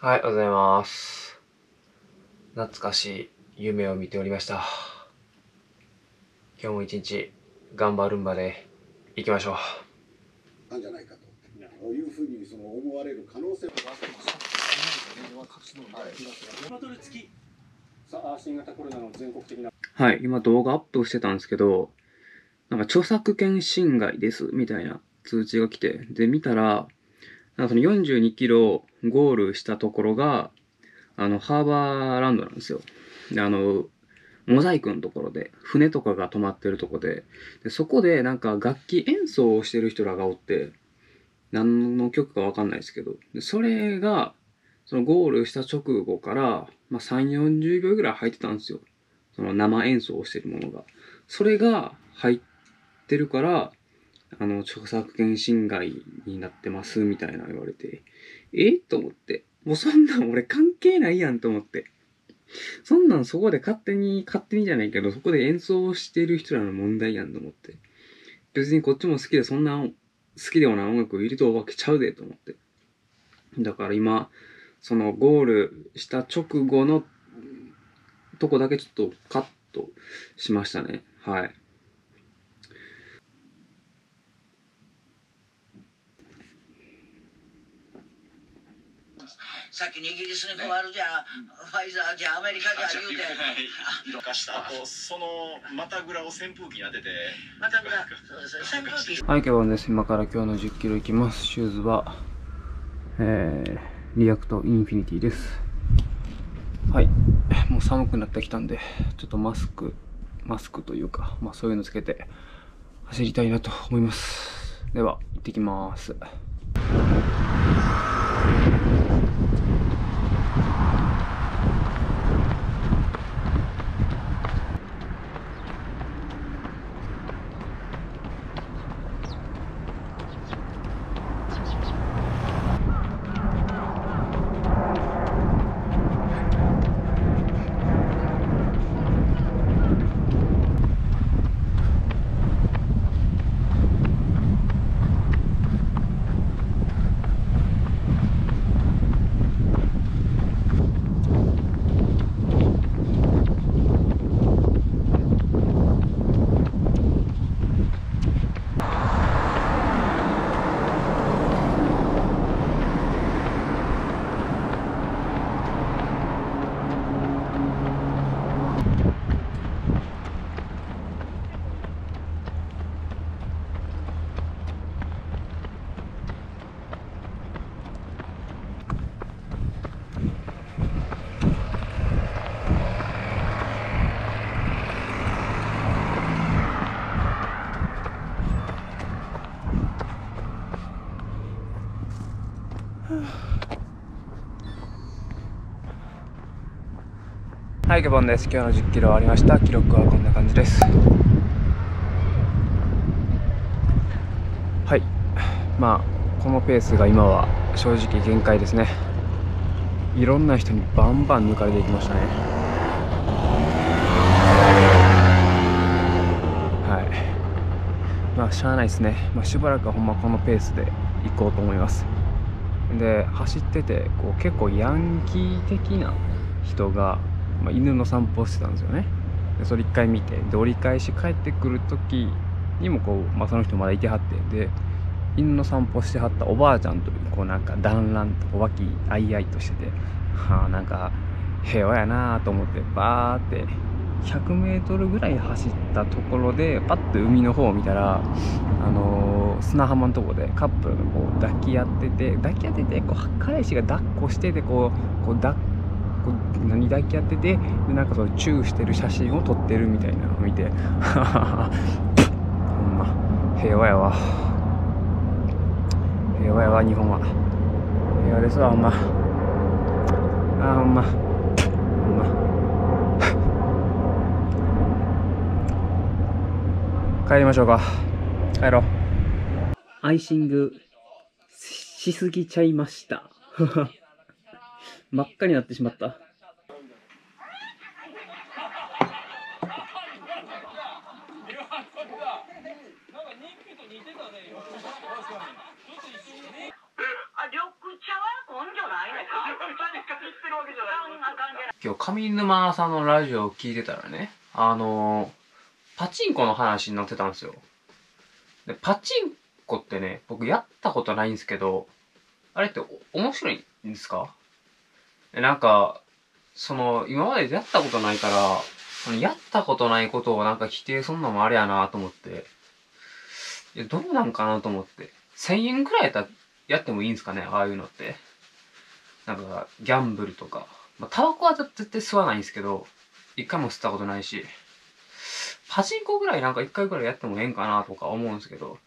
はい、ありがとうございます。懐かしい夢を見ておりました。今日も一日頑張るんばで行きましょう。なんじゃないかというふうにその思われる可能性さあ新型コロナの全国的なはい、今動画アップしてたんですけど、なんか著作権侵害ですみたいな通知が来て、で、見たら、なんかその42キロゴールしたところが、あの、ハーバーランドなんですよ。で、あの、モザイクのところで、船とかが止まってるとこで、でそこでなんか楽器演奏をしてる人らがおって、何の曲かわかんないですけど、でそれが、そのゴールした直後から、まあ、3、40秒ぐらい入ってたんですよ。その生演奏をしてるものが。それが入ってるから、あの、著作権侵害になってますみたいな言われて、え？と思って。もうそんなん俺関係ないやんと思って。そんなんそこで勝手に、勝手にじゃないけど、そこで演奏してる人らの問題やんと思って。別にこっちも好きでそんな好きでもない音楽を入れとうわけちゃうでと思って。だから今、そのゴールした直後のとこだけちょっとカットしましたね。はい。さっきにイギリスに配るじゃ、ファイザーじゃアメリカじゃ言うて、色化した後そのまたぐらを扇風機に当ててまたぐら、そうです扇風機はい、今日はです。今から今日の10キロ行きます。シューズは、えー、リアクトインフィニティです。はい。もう寒くなってきたんで、ちょっとマスク、マスクというか、まあそういうのつけて走りたいなと思います。では、行ってきます。い、ケボンです。今日の10キロ終わりました。記録はこんな感じです。はい。まあ、このペースが今は正直限界ですね。いろんな人にバンバン抜かれていきましたね。はい。まあ、しゃあないですね。まあ、しばらくはほんまこのペースで行こうと思います。で、走ってて、こう結構ヤンキー的な人が、まあ、犬の散歩してたんですよね。でそれ一回見てで折り返し帰ってくる時にもこう、まあ、その人まだいてはってで犬の散歩してはったおばあちゃんとこうなんか団らんと和気あいあいとしててはあなんか平和やなあと思ってバーって100メートルぐらい走ったところでパッと海の方を見たらあのー砂浜のとこでカップルがこう抱き合ってて抱き合っててこう彼氏が抱っこしててこうこう抱っこ何抱き合っててでなんかそのチューしてる写真を撮ってるみたいなのを見て ほんま平和やわ。平和やわ日本は。平和ですわほんま。あほんま。ほんま。帰りましょうか。帰ろう。アイシングしすぎちゃいました。真っ赤になってしまった、今日上沼さんのラジオを聞いてたらね、あのーパチンコの話になってたんですよ。で、パチンコってね、僕やったことないんですけど、あれって面白いんですか？なんか、その、今までやったことないから、そのやったことないことをなんか否定すんのもあれやなと思って、いや、どうなんかなと思って。1000円くらいやったらやってもいいんですかねああいうのって。なんか、ギャンブルとか。まあ、タバコは絶対吸わないんですけど、一回も吸ったことないし、パチンコぐらいなんか一回ぐらいやってもええんかなとか思うんですけど、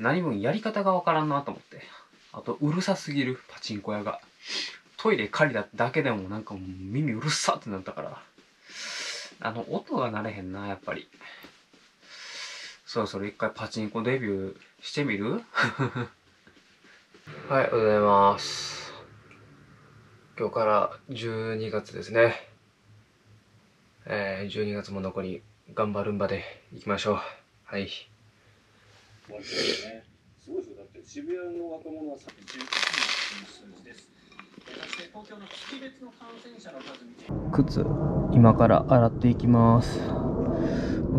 何分やり方がわからんなと思って。あと、うるさすぎる、パチンコ屋が。トイレ借りただけでもなんかもう耳うるさってなったから。あの、音が鳴れへんな、やっぱり。そろそろ一回パチンコデビューしてみる？はい、おはようございます。今日から12月ですね。えー、12月も残り頑張るんばで行きましょう。はい。終わってるよね。すごいですよ。だって渋谷の若者はさ、19人の数字です。靴、今から洗っていきます。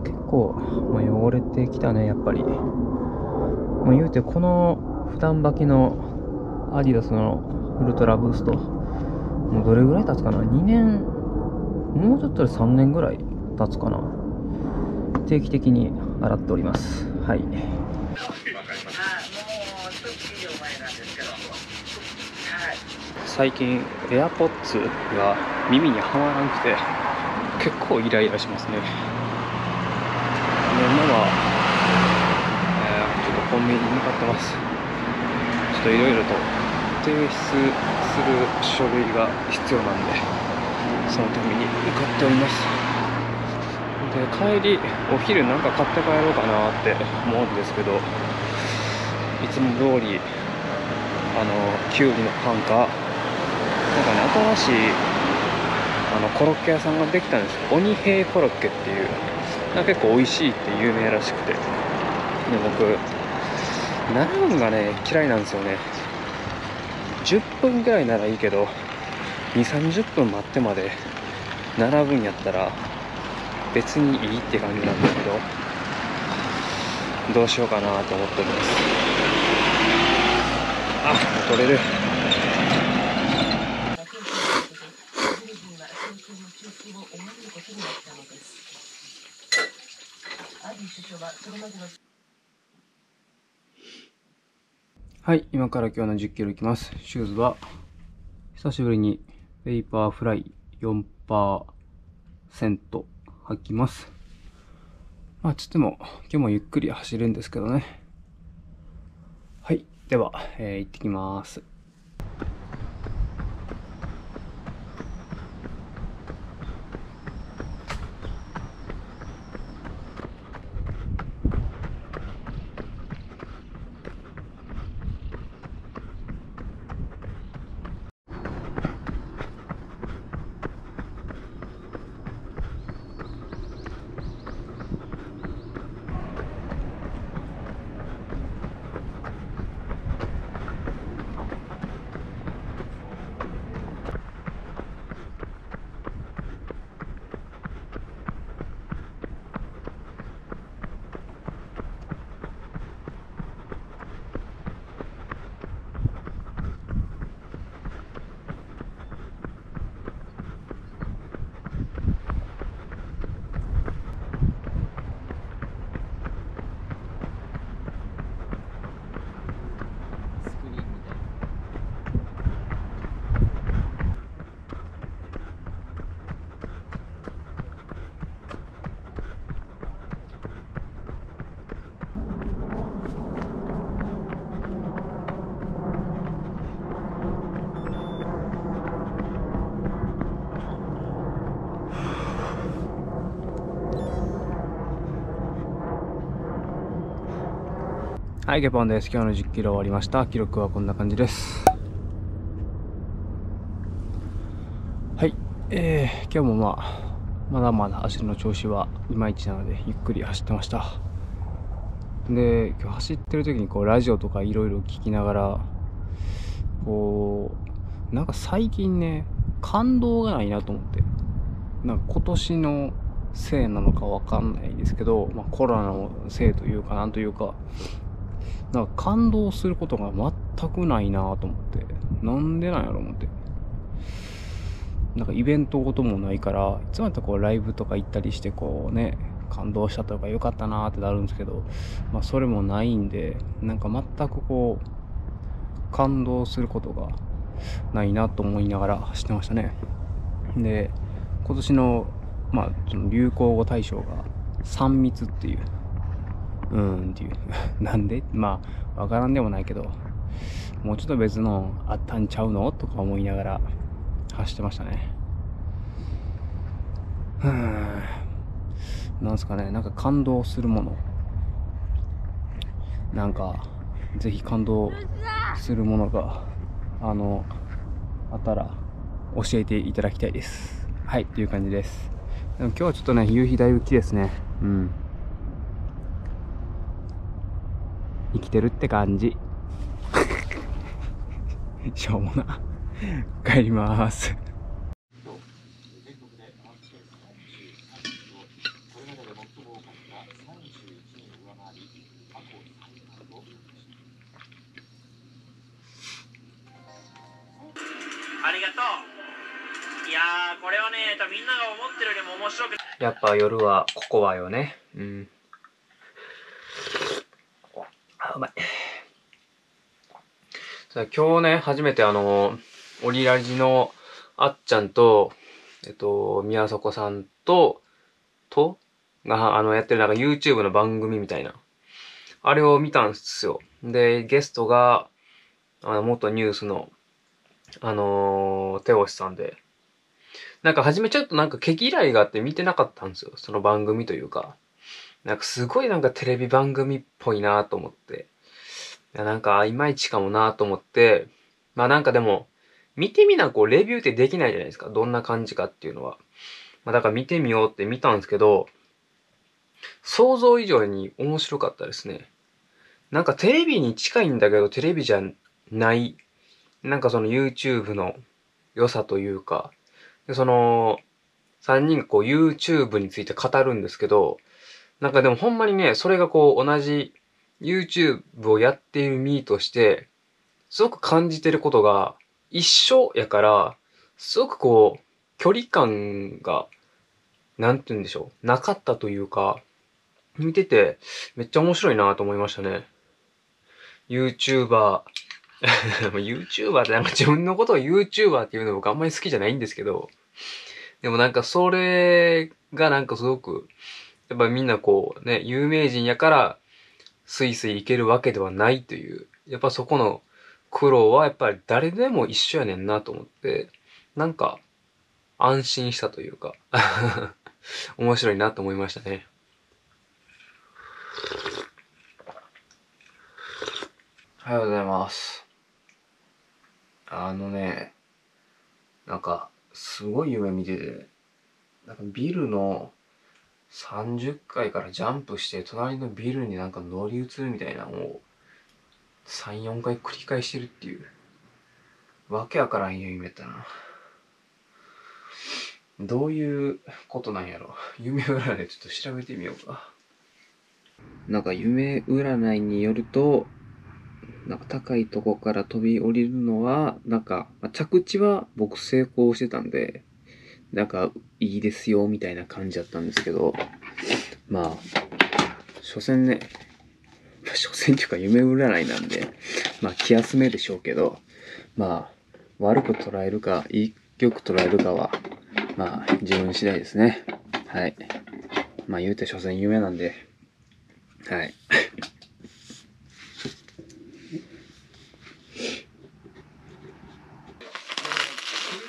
結構、まあ、汚れてきたね、やっぱり。まあ、言うて、この普段履きのアディダスのウルトラブースト、もうどれぐらい経つかな ?2 年、もうちょっとで3年ぐらい経つかな定期的に洗っております。はい。あもう一月以上前なんですけどはい最近 AirPods が耳にはまらなくて結構イライラしますね。で今は、えーちょっとコンビニに向かってます。ちょっといろいろと提出する書類が必要なんでそのために向かっております。で帰りお昼なんか買って帰ろうかなって思うんですけどいつも通りあのきゅうりのパンかなんかね新しいあのコロッケ屋さんができたんです鬼平コロッケっていう。なんか結構美味しいって有名らしくて。で僕並ぶのがね嫌いなんですよね。10分ぐらいならいいけど2 3 0分待ってまで並ぶんやったら別にいいって感じなんだけどどうしようかなと思っております。あ取れる。はい、今から今日の10キロいきます。シューズは、久しぶりにベイパーフライ4%履きます。まあ、つっても、今日もゆっくり走るんですけどね。はい、では、えー行ってきます。はい、ゲポンです。今日の10キロ終わりました。記録はこんな感じです。はい、えー、今日もまあ、まだまだ足の調子はいまいちなので、ゆっくり走ってました。で、今日走ってる時にこう、ラジオとかいろいろ聞きながら、こう、なんか最近ね、感動がないなと思って。なんか今年のせいなのかわかんないですけど、まあ、コロナのせいというかなんというか、なんか感動することが全くないなと思って。なんでなんやろ思って。なんかイベントごともないから、いつもやったらこうライブとか行ったりしてこうね、感動したとか良かったなってなるんですけど、まあそれもないんで、なんか全くこう、感動することがないなと思いながら走ってましたね。で、今年の、まあ、その流行語大賞が3密っていう、うーんっていう、なんで？まあ、わからんでもないけど、もうちょっと別のあったんちゃうの？とか思いながら走ってましたね。うーん。なんすかね、なんか感動するもの。なんか、ぜひ感動するものが、あの、あったら教えていただきたいです。はい、という感じです。でも今日はちょっとね、夕日だいぶ綺麗ですね。うん。生きてるって感じ。しょうもな。帰ります。全国でマークスペース33人をこれまでで最も多かった31人を上回り過去最多を記録しありがとう。いやー、これはね、みんなが思ってるよりも面白くやっぱ夜はココアよね。うん。あ、うまい。今日ね、初めてあの、オリラジのあっちゃんと、えっと、宮迫さんと、と、が、あの、やってるなんか YouTube の番組みたいな。あれを見たんですよ。で、ゲストが、あの、元ニュースの、あのー、手押さんで、なんか初めちょっとなんか毛嫌いがあって見てなかったんですよ。その番組というか。なんかすごいなんかテレビ番組っぽいなと思って。いやなんかいまいちかもなと思って。まあなんかでも、見てみなこうレビューってできないじゃないですか。どんな感じかっていうのは。まあだから見てみようって見たんですけど、想像以上に面白かったですね。なんかテレビに近いんだけどテレビじゃない。なんかその YouTube の良さというか、で、その、3人がこう YouTube について語るんですけど、なんかでもほんまにね、それがこう同じ YouTube をやっている身として、すごく感じてることが一緒やから、すごくこう、距離感が、なんて言うんでしょう、なかったというか、見ててめっちゃ面白いなと思いましたね。YouTuber、YouTuber ってなんか自分のことを YouTuber っていうの僕あんまり好きじゃないんですけど、でもなんかそれがなんかすごく、やっぱみんなこうね、有名人やから、スイスイいけるわけではないという、やっぱそこの苦労はやっぱり誰でも一緒やねんなと思って、なんか安心したというか、面白いなと思いましたね。おはようございます。あのね、なんか、すごい夢見てて、なんかビルの30階からジャンプして、隣のビルになんか乗り移るみたいなのを、3、4回繰り返してるっていう、わけわからん夢やったな。どういうことなんやろ。夢占いちょっと調べてみようか。なんか夢占いによると、なんか高いとこから飛び降りるのは、なんか、まあ着地は僕成功してたんで、なんかいいですよみたいな感じだったんですけど、まあ、所詮ね、所詮っていうか夢占いなんで、まあ気休めでしょうけど、まあ、悪く捉えるか、いいよく捉えるかは、まあ自分次第ですね。はい。まあ言うて所詮夢なんで、はい。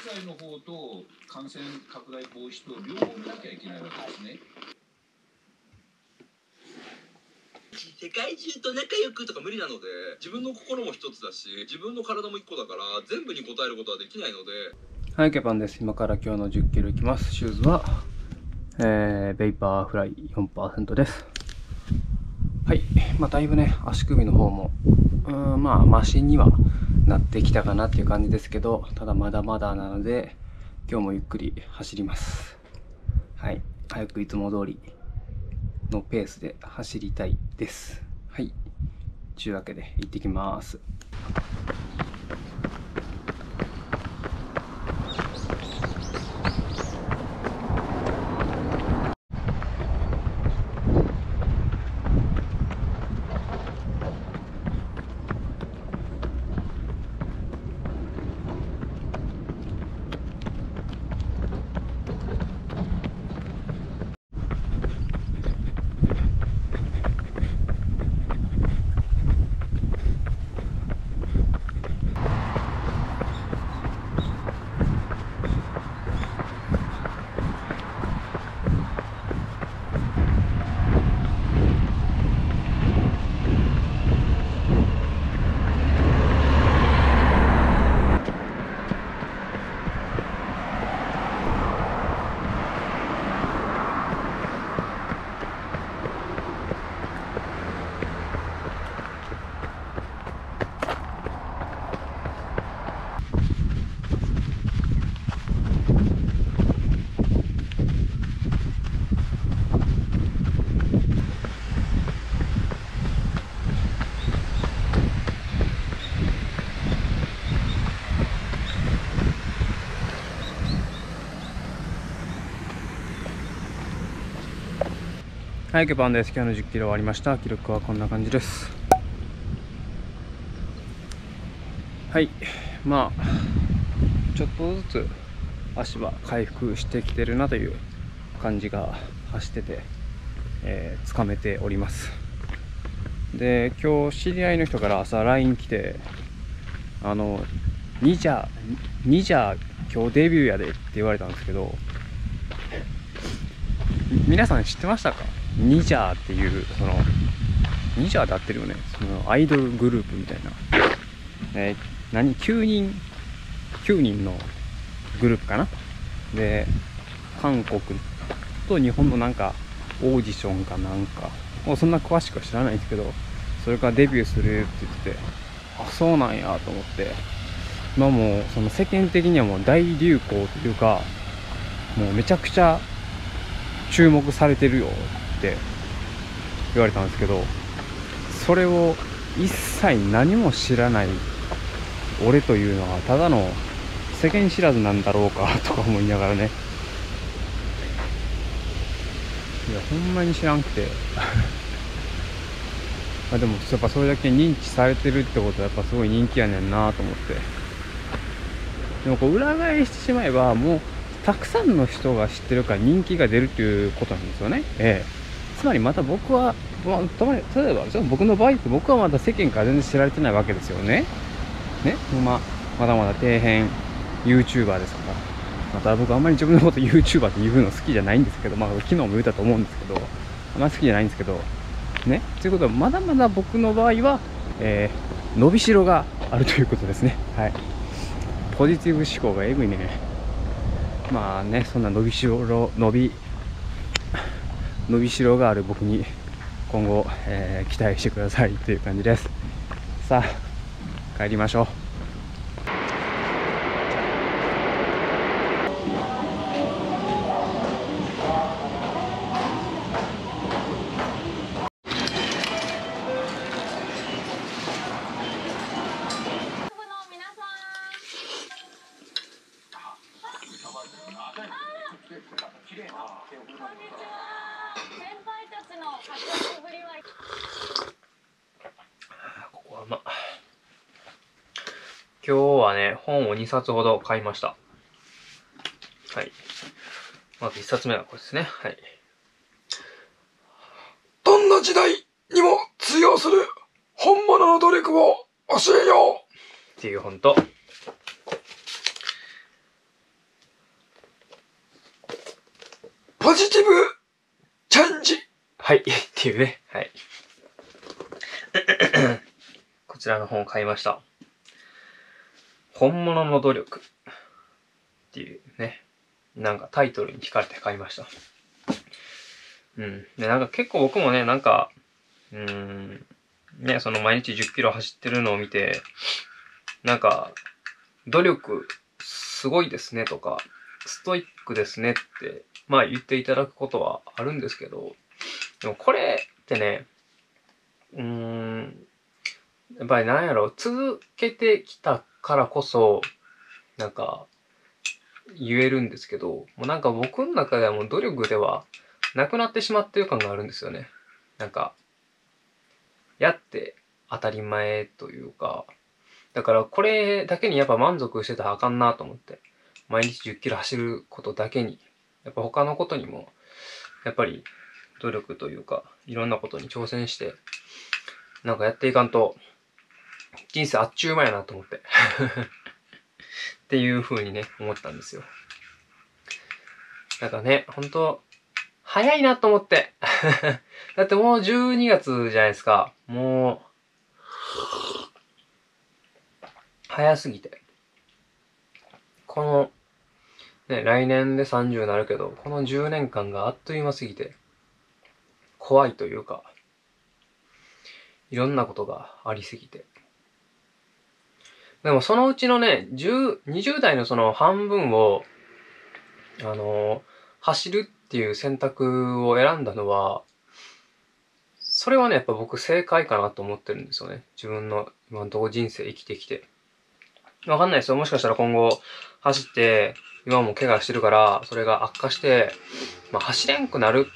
経済の方と感染拡大防止と両方見なきゃいけないわけですね。世界中と仲良くとか無理なので自分の心も一つだし自分の体も一個だから全部に応えることはできないのではい、ケパンです。今から今日の10キロいきます。シューズは、えー、ベイパーフライ4%です。はい。まあ、だいぶね、足首の方も、うーん、まあ、マシにはなってきたかなっていう感じですけど、ただまだまだなので、今日もゆっくり走ります。はい。早くいつも通りのペースで走りたいです。はい。というわけで行ってきます。はい、ケパンです。今日の10キロ終わりました。記録はこんな感じです。はい、まあ、ちょっとずつ足は回復してきてるなという感じが走ってて、えー、つかめております。で、今日知り合いの人から朝 LINE 来て、あの、ニジャ、ニジャ今日デビューやでって言われたんですけど、皆さん知ってましたか？ニジャーっていうそのニジャーで合ってるよね。そのアイドルグループみたいな、えー何9人9人のグループかな。で韓国と日本のなんかオーディションかなんか。もうそんな詳しくは知らないんですけどそれからデビューするって言っててあそうなんやと思って。まあもうその世間的にはもう大流行というかもうめちゃくちゃ注目されてるよ。って言われたんですけどそれを一切何も知らない俺というのはただの世間知らずなんだろうか とか思いながらね。いやほんまに知らんくて。あでもやっぱそれだけ認知されてるってことはやっぱすごい人気やねんなと思って。でもこう裏返してしまえばもうたくさんの人が知ってるから人気が出るっていうことなんですよね。ええ、つまりまた僕は、まあ、たまに例えば僕の場合って僕はまだ世間から全然知られてないわけですよね。ね、まあ、まだまだ底辺 YouTuber ですから。また僕あんまり自分のこと YouTuber って言うの好きじゃないんですけど、まあ昨日も言ったと思うんですけど、あんまり好きじゃないんですけど、ね？ということはまだまだ僕の場合は、えー、伸びしろがあるということですね。はい。ポジティブ思考がエグいね。まあね、そんな伸びしろ、伸び、伸びしろがある僕に今後、えー期待してくださいという感じです。さあ、帰りましょう。部の皆さんこんにちは先輩たちの活躍ぶりはここはま今日はね、本を2冊ほど買いました。はい。まず1冊目はこれですね。はい。どんな時代にも通用する本物の努力を教えよっていう本と、うポジティブチェンジはい。っていうね。はい。こちらの本を買いました。本物の努力っていうね。なんかタイトルに惹かれて買いました。うん。で、なんか結構僕もね、なんか、うん、ね、その毎日10キロ走ってるのを見て、なんか、努力すごいですねとか、ストイックですねって、まあ言っていただくことはあるんですけど、でもこれってね、うーん、やっぱりなんやろ、続けてきたからこそ、なんか、言えるんですけど、もうなんか僕の中ではもう努力ではなくなってしまってる感があるんですよね。なんか、やって当たり前というか、だからこれだけにやっぱ満足してたらあかんなと思って。毎日10キロ走ることだけに、やっぱ他のことにも、やっぱり努力というか、いろんなことに挑戦して、なんかやっていかんと、人生あっちゅう間やなと思って。っていう風にね、思ったんですよ。だからね、ほんと、早いなと思って。だってもう12月じゃないですか。もう、早すぎて。この、ね、来年で30になるけど、この10年間があっという間すぎて、怖いというか、いろんなことがありすぎて。でもそのうちのね、10、20代のその半分を、あの走るっていう選択を選んだのは、それはね、やっぱ僕正解かなと思ってるんですよね。自分の今のとこ人生生きてきて。わかんないですよ。もしかしたら今後走って、今も怪我してるから、それが悪化して、まあ走れんくなる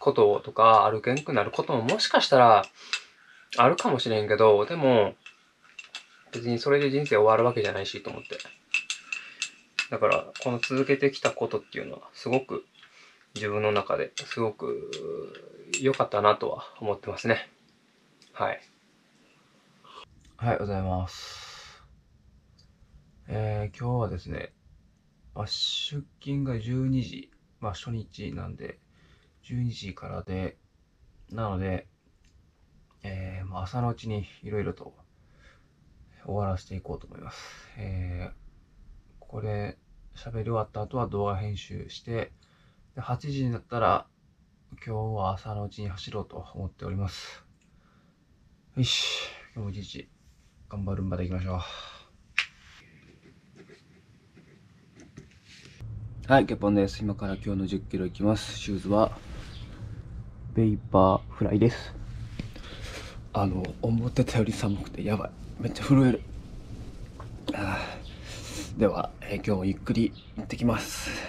こととか、歩けんくなることももしかしたらあるかもしれんけど、でも、別にそれで人生終わるわけじゃないしと思って。だから、この続けてきたことっていうのは、すごく自分の中ですごく良かったなとは思ってますね。はい。はい、おはようございます。えー、今日はですね、まあ、出勤が12時、まあ初日なんで、12時からで、なので、えー、まあ朝のうちにいろいろと終わらせていこうと思います。えー、これ、喋り終わった後は動画編集して、で8時になったら、今日は朝のうちに走ろうと思っております。よし、今日も一日頑張るんまで行きましょう。はい、ケポンです。今から今日の10キロ行きます。シューズは、ベイパーフライです。あの、思ってたより寒くてやばい。めっちゃ震える。では、え今日もゆっくり行ってきます。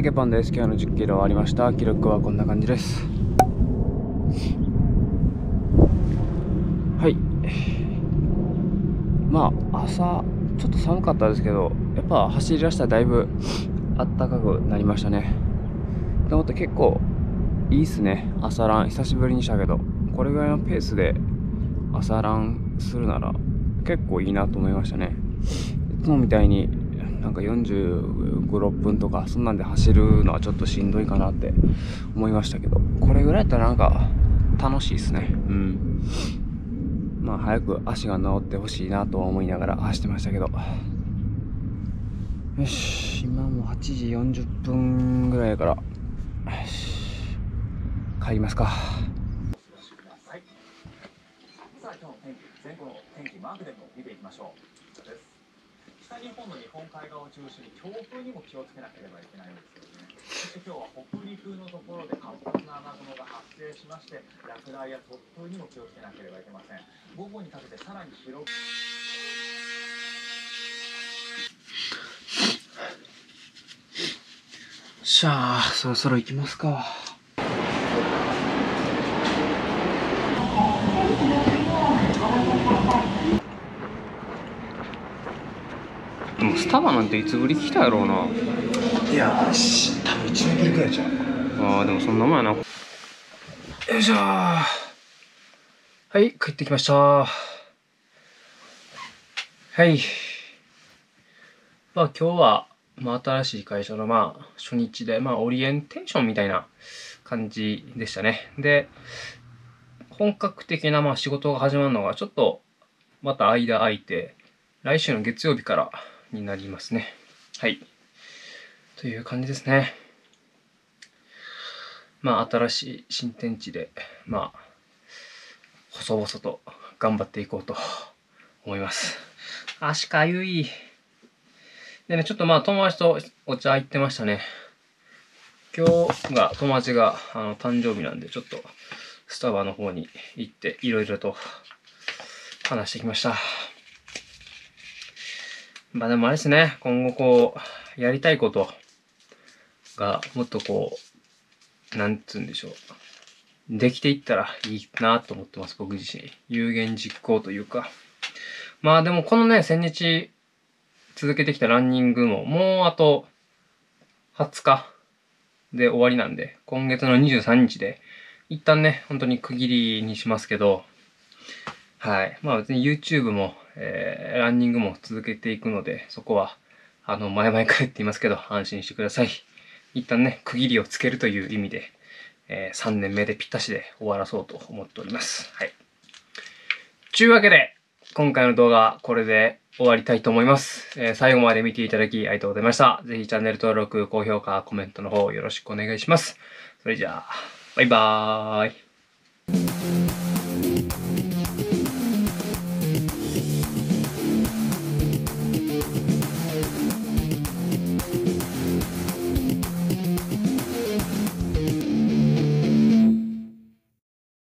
い、ゲパンです。今日の10キロ終わりました。記録はこんな感じです。はい。まあ、朝、ちょっと寒かったですけど、やっぱ走り出したらだいぶあったかくなりましたね。でもって結構いいっすね。朝ラン、久しぶりにしたけど、これぐらいのペースで朝ランするなら結構いいなと思いましたね。いつもみたいになんか45、6分とかそんなんで走るのはちょっとしんどいかなって思いましたけど、これぐらいやったらなんか楽しいですね。うん。まあ早く足が治ってほしいなとは思いながら走ってましたけど。よし、今もう8時40分ぐらいやから、よし、帰りますか。さあ今日の天気、全国の天気マークでも見ていきましょう。こちらです。北日本の日本海側を中心に強風にも気をつけなければいけないんですよね。そして今日は北陸のところで活発な雨雲が発生しまして、落雷や突風にも気をつけなければいけません。午後にかけてさらに広くしゃあ、そろそろ行きますか。でもスタバなんていつぶり来たやろうな。いやし多分1年ぶりくらいじゃんああ、でもそんなもんやな。よいしょーはい、帰ってきましたはい。まあ今日は、まあ新しい会社のまあ初日で、まあオリエンテーションみたいな感じでしたね。で、本格的なまあ仕事が始まるのがちょっとまた間空いて、来週の月曜日からになりますね。はい。という感じですね。まあ、新しい新天地で、まあ、細々と頑張っていこうと思います。足かゆい。でね、ちょっとまあ、友達とお茶行ってましたね。今日が、友達が、あの、誕生日なんで、ちょっと、スタバの方に行って、いろいろと話してきました。まあでもあれですね、今後こう、やりたいことが、もっとこう、なんつうんでしょう。できていったらいいなと思ってます、僕自身。有言実行というか。まあでもこのね、1000日続けてきたランニングも、もうあと20日で終わりなんで、今月の23日で、一旦ね、本当に区切りにしますけど、はい。まあ別に YouTube も、えー、ランニングも続けていくので、そこは、あの、前々から言っていますけど、安心してください。一旦ね、区切りをつけるという意味で、えー、3年目でぴったしで終わらそうと思っております。はい。ちゅうわけで、今回の動画はこれで終わりたいと思います。えー最後まで見ていただきありがとうございました。ぜひチャンネル登録、高評価、コメントの方よろしくお願いします。それじゃあ、バイバーイ。